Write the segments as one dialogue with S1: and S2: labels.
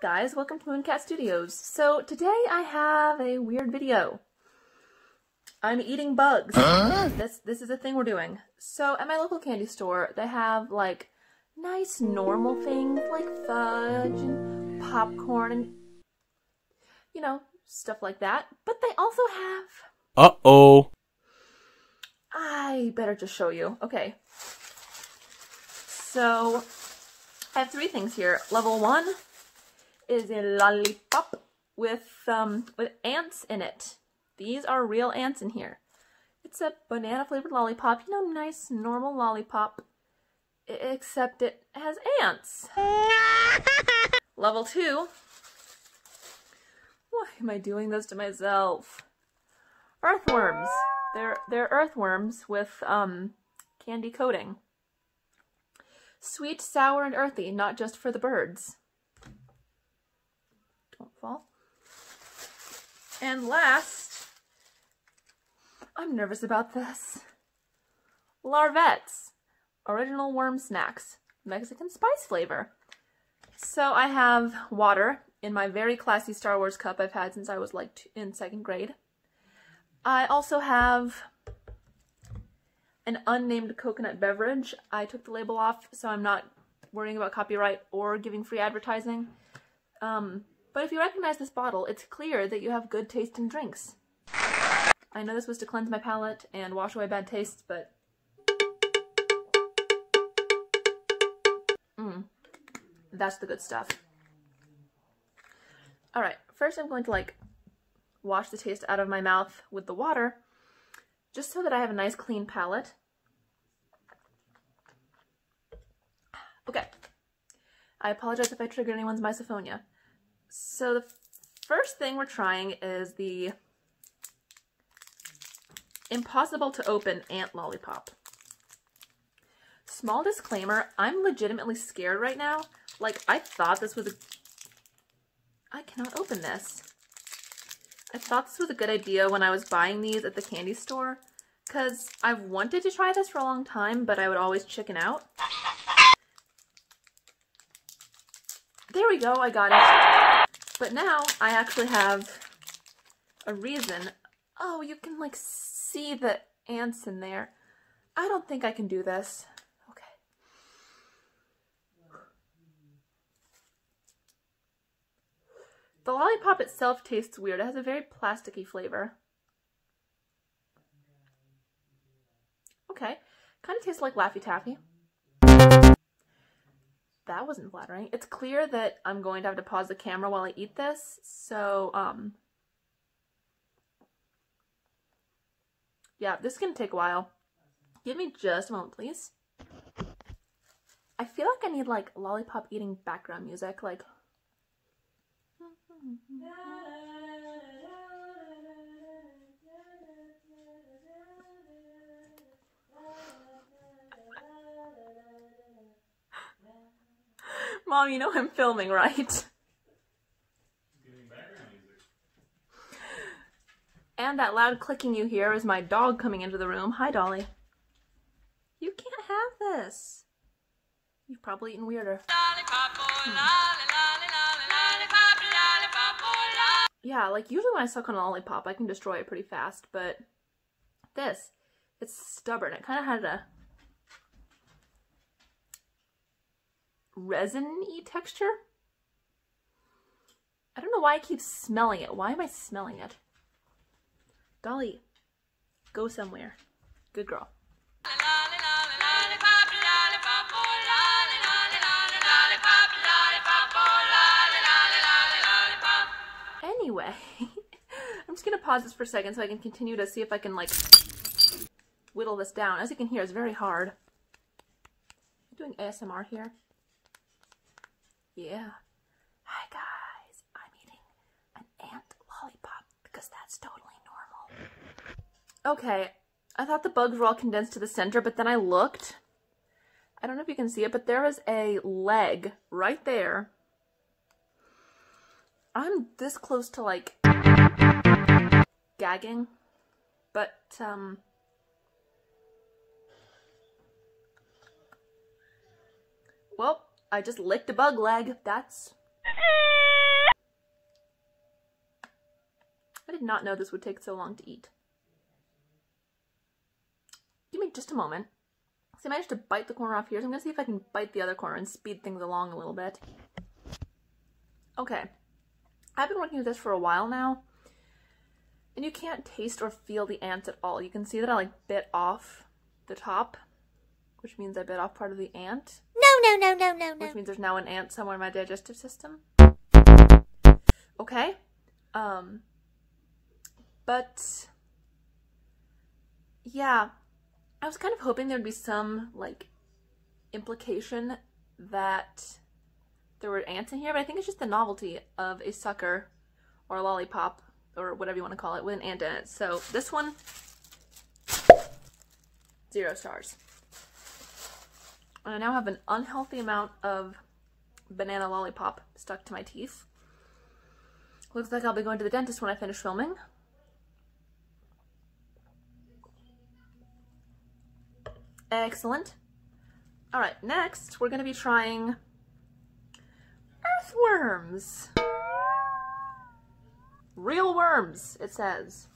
S1: guys? Welcome to Moon Cat Studios. So today I have a weird video. I'm eating bugs.
S2: Huh?
S1: This this is a thing we're doing. So at my local candy store, they have like nice normal things like fudge and popcorn and you know, stuff like that. But they also have
S2: Uh-oh.
S1: I better just show you. Okay. So I have three things here. Level one is a lollipop with um with ants in it. These are real ants in here. It's a banana flavored lollipop, you know, nice normal lollipop. Except it has ants. Level two. Why am I doing this to myself? Earthworms. They're they're earthworms with um candy coating. Sweet, sour, and earthy, not just for the birds. Don't fall. And last, I'm nervous about this. Larvets, original worm snacks, Mexican spice flavor. So I have water in my very classy Star Wars cup I've had since I was like in second grade. I also have an unnamed coconut beverage. I took the label off so I'm not worrying about copyright or giving free advertising. Um, but if you recognize this bottle, it's clear that you have good taste in drinks. I know this was to cleanse my palate and wash away bad tastes, but... Mmm. That's the good stuff. Alright, first I'm going to like wash the taste out of my mouth with the water, just so that I have a nice clean palate. Okay. I apologize if I trigger anyone's misophonia. So the first thing we're trying is the impossible to open ant lollipop. Small disclaimer, I'm legitimately scared right now. Like, I thought this was a... I cannot open this. I thought this was a good idea when I was buying these at the candy store, because I've wanted to try this for a long time, but I would always chicken out. There we go, I got it. But now I actually have a reason. Oh, you can like see the ants in there. I don't think I can do this. Okay. The lollipop itself tastes weird. It has a very plasticky flavor. Okay. Kind of tastes like Laffy Taffy. That wasn't flattering. It's clear that I'm going to have to pause the camera while I eat this, so, um... Yeah, this to take a while. Give me just a moment, please. I feel like I need, like, lollipop eating background music, like... Mom, you know I'm filming, right? And that loud clicking you hear is my dog coming into the room. Hi, Dolly. You can't have this. You've probably eaten weirder. Yeah, like usually when I suck on a lollipop, I can destroy it pretty fast, but this, it's stubborn. It kind of had a resin-y texture. I don't know why I keep smelling it. Why am I smelling it? Dolly, go somewhere. Good girl. Anyway, I'm just gonna pause this for a second so I can continue to see if I can like whittle this down. As you can hear, it's very hard. I'm doing ASMR here. Yeah. Hi guys, I'm eating an ant lollipop because that's totally normal. Okay, I thought the bugs were all condensed to the center, but then I looked. I don't know if you can see it, but there is a leg right there. I'm this close to like gagging, but um well, I just licked a bug leg. That's I did not know this would take so long to eat. Give me just a moment. So I managed to bite the corner off here, so I'm gonna see if I can bite the other corner and speed things along a little bit. Okay. I've been working with this for a while now, and you can't taste or feel the ants at all. You can see that I like bit off the top, which means I bit off part of the ant.
S2: No, no, no, no, no.
S1: Which means there's now an ant somewhere in my digestive system. Okay. Um, but yeah, I was kind of hoping there'd be some like implication that there were ants in here, but I think it's just the novelty of a sucker or a lollipop or whatever you want to call it with an ant in it. So this one, zero stars. And I now have an unhealthy amount of banana lollipop stuck to my teeth. Looks like I'll be going to the dentist when I finish filming. Excellent. All right, next we're to be trying earthworms. Real worms, it says.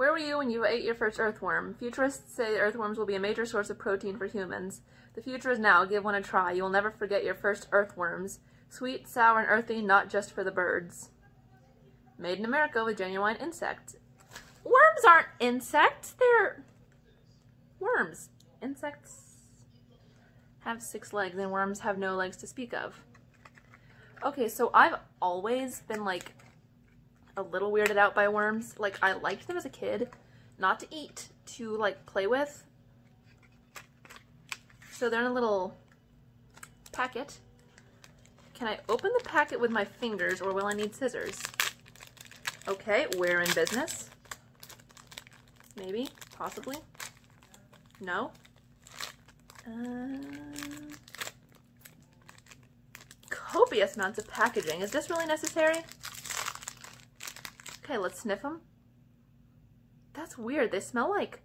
S1: Where were you when you ate your first earthworm? Futurists say earthworms will be a major source of protein for humans. The future is now. Give one a try. You will never forget your first earthworms. Sweet, sour, and earthy, not just for the birds. Made in America with genuine insects. Worms aren't insects. They're worms. Insects have six legs and worms have no legs to speak of. Okay, so I've always been like a little weirded out by worms. Like I liked them as a kid, not to eat, to like play with. So they're in a little packet. Can I open the packet with my fingers or will I need scissors? Okay, we're in business. Maybe, possibly. No. Uh, copious amounts of packaging. Is this really necessary? Okay, let's sniff them. That's weird. They smell like...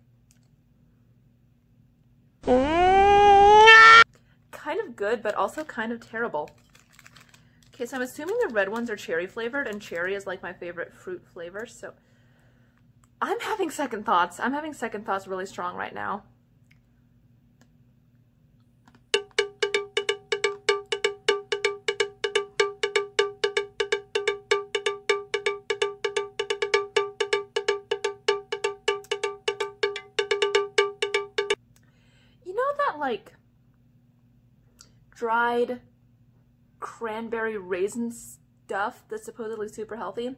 S1: Kind of good, but also kind of terrible. Okay, so I'm assuming the red ones are cherry flavored, and cherry is like my favorite fruit flavor, so... I'm having second thoughts. I'm having second thoughts really strong right now. That, like, dried cranberry raisin stuff that's supposedly super healthy?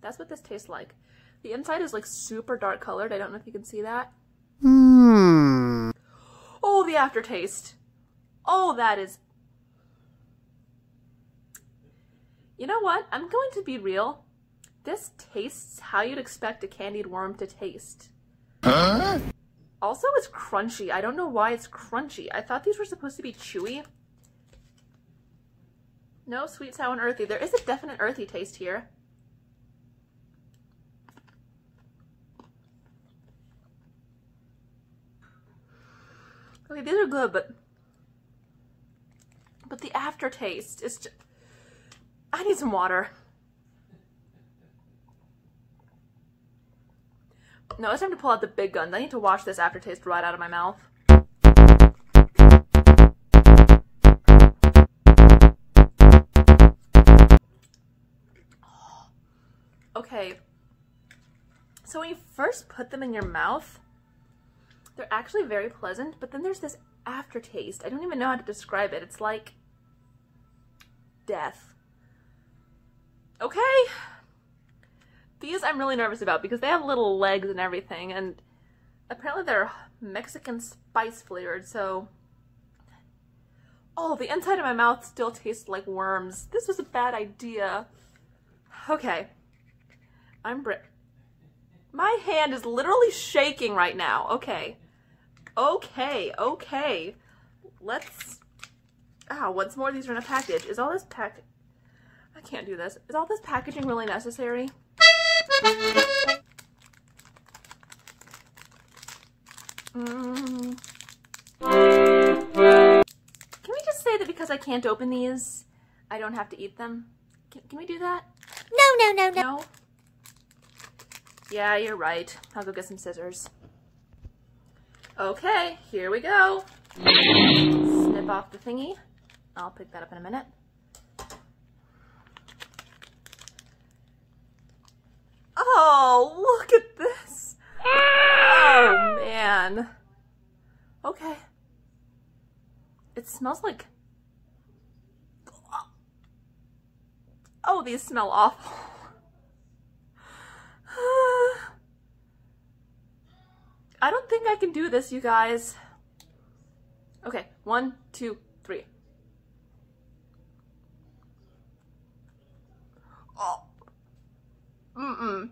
S1: That's what this tastes like. The inside is like super dark colored. I don't know if you can see that.
S2: Hmm.
S1: Oh, the aftertaste. Oh, that is. You know what? I'm going to be real. This tastes how you'd expect a candied worm to taste.
S2: Huh?
S1: Also, it's crunchy. I don't know why it's crunchy. I thought these were supposed to be chewy. No, sweet, sour, and earthy. There is a definite earthy taste here. Okay, these are good, but but the aftertaste is just... I need some water. No, it's time to pull out the big guns. I need to wash this aftertaste right out of my mouth. Okay. So when you first put them in your mouth, they're actually very pleasant, but then there's this aftertaste. I don't even know how to describe it. It's like death. Okay. These I'm really nervous about because they have little legs and everything, and apparently they're Mexican spice flavored, so... Oh, the inside of my mouth still tastes like worms. This was a bad idea. Okay. I'm Brit. My hand is literally shaking right now. Okay. Okay, okay. Let's... Ah, once more these are in a package. Is all this pack... I can't do this. Is all this packaging really necessary? Mm. Can we just say that because I can't open these, I don't have to eat them? Can, can we do that?
S2: No, no, no, no.
S1: No? Yeah, you're right. I'll go get some scissors. Okay, here we go. Snip off the thingy. I'll pick that up in a minute. Oh, look at this. Oh, ah! man. Okay. It smells like... Oh, these smell awful. I don't think I can do this, you guys. Okay, one, two, three. Oh. Mm-mm.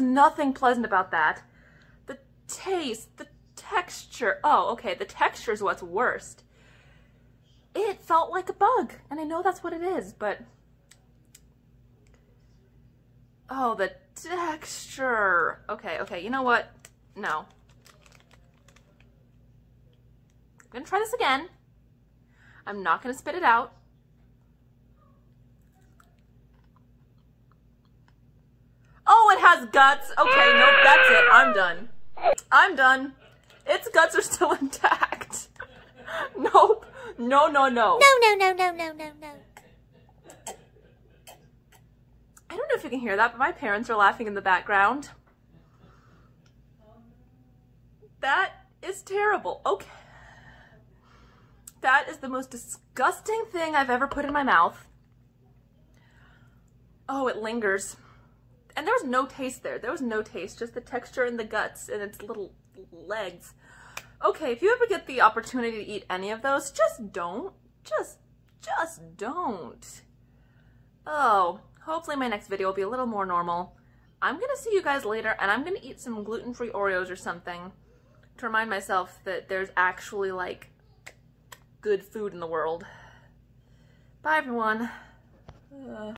S1: Nothing pleasant about that. The taste, the texture. Oh, okay, the texture is what's worst. It felt like a bug, and I know that's what it is, but... Oh, the texture. Okay, okay, you know what? No. I'm gonna try this again. I'm not gonna spit it out. Oh, it has guts. Okay, nope, that's it. I'm done. I'm done. Its guts are still intact. nope. No, no, no.
S2: No, no, no, no, no, no, no.
S1: I don't know if you can hear that, but my parents are laughing in the background. That is terrible. Okay. That is the most disgusting thing I've ever put in my mouth. Oh, it lingers. And there was no taste there. There was no taste, just the texture and the guts and its little legs. Okay, if you ever get the opportunity to eat any of those, just don't. Just, just don't. Oh, hopefully my next video will be a little more normal. I'm gonna see you guys later, and I'm gonna eat some gluten-free Oreos or something to remind myself that there's actually, like, good food in the world. Bye, everyone. Uh.